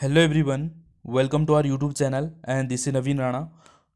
Hello everyone, welcome to our YouTube channel and this Naveen Rana.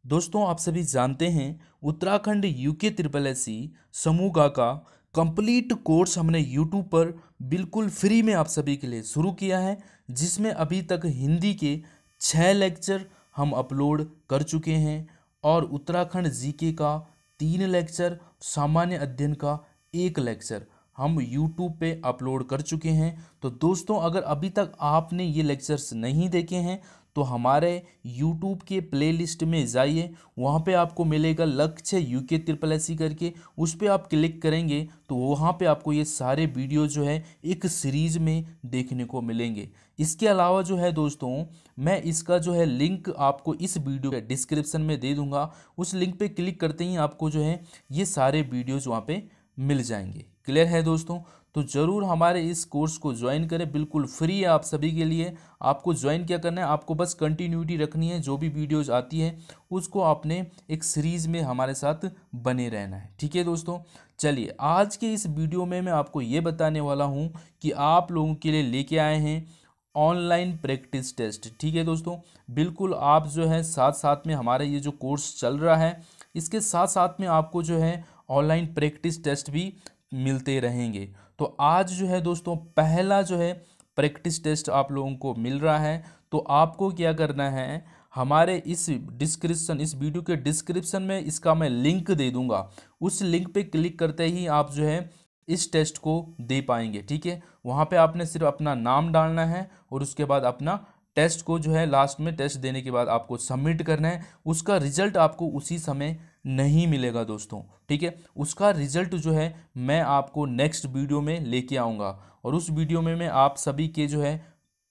दोस्तों, आप सभी जानते हैं, Uttarakhand UK triple S C समूह का का कंप्लीट कोर्स हमने यूट्यूब पर बिल्कुल फ्री में आप सभी के लिए शुरू किया है, जिसमें अभी तक हिंदी के छः लेक्चर हम अपलोड कर चुके हैं और उत्तराखंड जीके का तीन लेक्चर सामान्य अध्ययन का एक लेक्चर हम यूट्यूब पे अपलोड कर चुके हैं। तो दोस्तों, अगर अभी तक आपने ये लेक्चर्स नहीं देखे हैं तो हमारे यूट्यूब के प्लेलिस्ट में जाइए। वहाँ पे आपको मिलेगा लक्ष्य यू के ट्रिपल एस करके। उस पर आप क्लिक करेंगे तो वहाँ पे आपको ये सारे वीडियो जो है, एक सीरीज़ में देखने को मिलेंगे। इसके अलावा जो है दोस्तों, मैं इसका जो है लिंक आपको इस वीडियो के डिस्क्रिप्शन में दे दूँगा। उस लिंक पर क्लिक करते ही आपको जो है, ये सारे वीडियोज़ वहाँ पर मिल जाएँगे। क्लियर है दोस्तों? तो ज़रूर हमारे इस कोर्स को ज्वाइन करें, बिल्कुल फ्री है आप सभी के लिए। आपको ज्वाइन क्या करना है? आपको बस कंटिन्यूटी रखनी है, जो भी वीडियोज़ आती है, उसको आपने एक सीरीज़ में हमारे साथ बने रहना है। ठीक है दोस्तों? चलिए, आज के इस वीडियो में मैं आपको ये बताने वाला हूँ कि आप लोगों के लिए लेके आए हैं ऑनलाइन प्रैक्टिस टेस्ट ठीक है दोस्तों? बिल्कुल आप जो है साथ साथ में हमारा ये जो कोर्स चल रहा है, इसके साथ साथ में आपको जो है ऑनलाइन प्रैक्टिस टेस्ट भी मिलते रहेंगे। तो आज जो है दोस्तों, पहला जो है प्रैक्टिस टेस्ट आप लोगों को मिल रहा है। तो आपको क्या करना है, हमारे इस डिस्क्रिप्शन इस वीडियो के डिस्क्रिप्शन में इसका मैं लिंक दे दूँगा। उस लिंक पे क्लिक करते ही आप जो है इस टेस्ट को दे पाएँगे, ठीक है? वहाँ पे आपने सिर्फ़ अपना नाम डालना है और उसके बाद अपना टेस्ट को जो है लास्ट में टेस्ट देने के बाद आपको सबमिट करना है। उसका रिज़ल्ट आपको उसी समय नहीं मिलेगा दोस्तों, ठीक है? उसका रिज़ल्ट जो है, मैं आपको नेक्स्ट वीडियो में लेके आऊँगा। और उस वीडियो में मैं आप सभी के जो है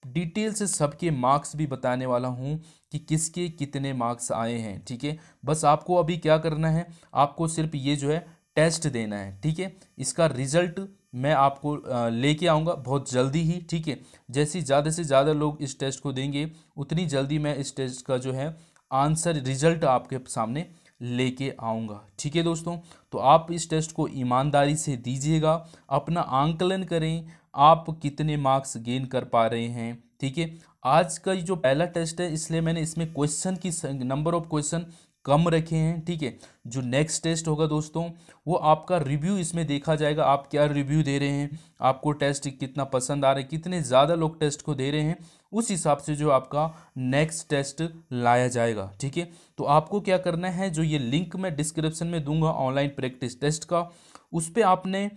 डिटेल से सबके मार्क्स भी बताने वाला हूँ कि किसके कितने मार्क्स आए हैं, ठीक है? बस आपको अभी क्या करना है, आपको सिर्फ़ ये जो है टेस्ट देना है, ठीक है? इसका रिज़ल्ट मैं आपको लेके आऊँगा बहुत जल्दी ही, ठीक है? जैसे ज़्यादा से ज़्यादा लोग इस टेस्ट को देंगे, उतनी जल्दी मैं इस टेस्ट का जो है आंसर रिज़ल्ट आपके सामने लेके आऊँगा। ठीक है दोस्तों? तो आप इस टेस्ट को ईमानदारी से दीजिएगा। अपना आंकलन करें, आप कितने मार्क्स गेन कर पा रहे हैं। ठीक है? आज का जो पहला टेस्ट है, इसलिए मैंने इसमें क्वेश्चन की नंबर ऑफ़ क्वेश्चन कम रखे हैं, ठीक है? जो नेक्स्ट टेस्ट होगा दोस्तों, वो आपका रिव्यू इसमें देखा जाएगा, आप क्या रिव्यू दे रहे हैं, आपको टेस्ट कितना पसंद आ रहा है, कितने ज़्यादा लोग टेस्ट को दे रहे हैं, उस हिसाब से जो आपका नेक्स्ट टेस्ट लाया जाएगा, ठीक है? तो आपको क्या करना है, जो ये लिंक मैं डिस्क्रिप्शन में दूँगा ऑनलाइन प्रैक्टिस टेस्ट का, उस पर आपने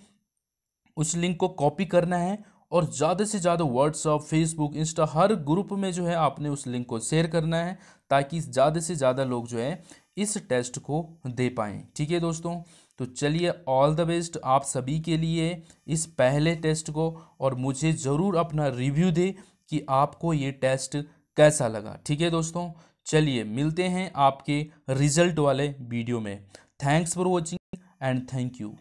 उस लिंक को कॉपी करना है और ज़्यादा से ज़्यादा व्हाट्सअप फेसबुक इंस्टा हर ग्रुप में जो है आपने उस लिंक को शेयर करना है ताकि ज़्यादा से ज़्यादा लोग जो है इस टेस्ट को दे पाएँ। ठीक है दोस्तों? तो चलिए ऑल द बेस्ट आप सभी के लिए इस पहले टेस्ट को और मुझे ज़रूर अपना रिव्यू दे कि आपको ये टेस्ट कैसा लगा। ठीक है दोस्तों? चलिए, मिलते हैं आपके रिज़ल्ट वाले वीडियो में। Thanks for watching and thank you